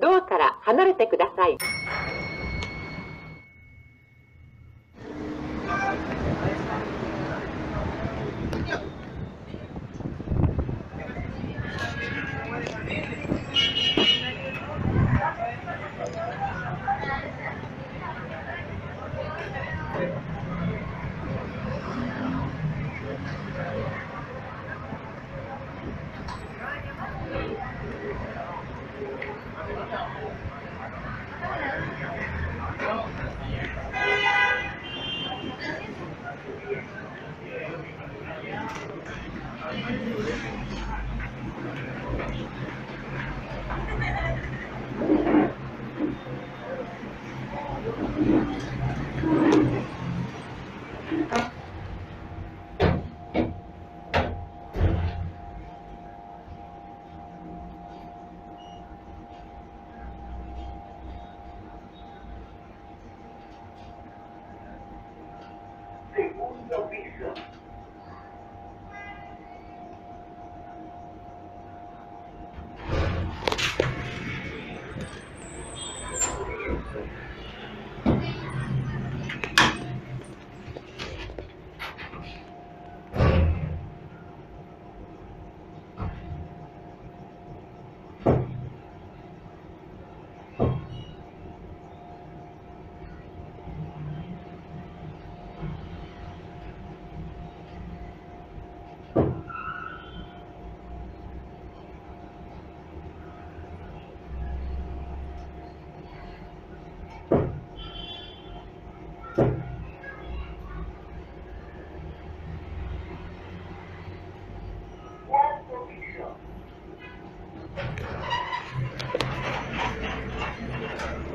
ドアから離れてください。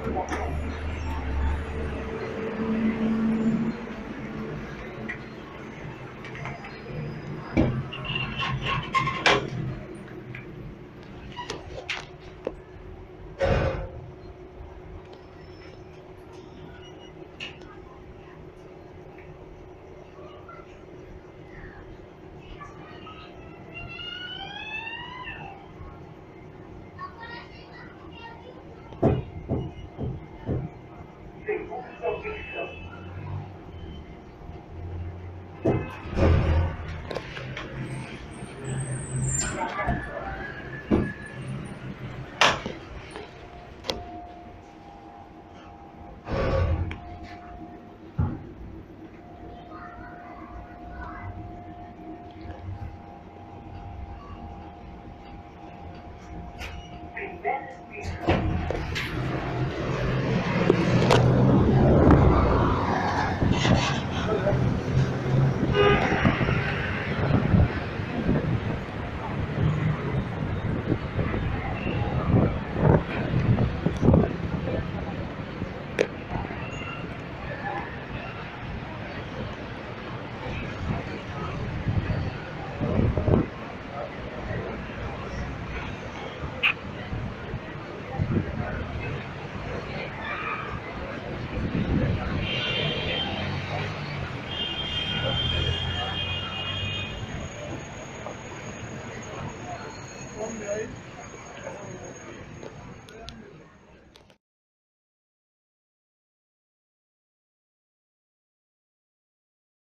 Thank you.